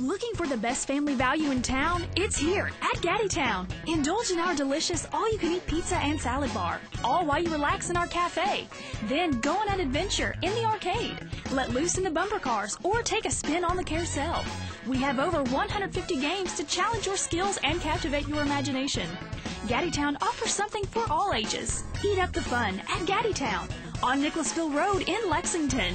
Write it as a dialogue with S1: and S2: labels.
S1: Looking for the best family value in town? It's here at Gattitown. Indulge in our delicious all-you-can-eat pizza and salad bar, all while you relax in our cafe. Then go on an adventure in the arcade. Let loose in the bumper cars or take a spin on the carousel. We have over 150 games to challenge your skills and captivate your imagination. Gattitown offers something for all ages. Eat up the fun at Gattitown on Nicholasville Road in Lexington.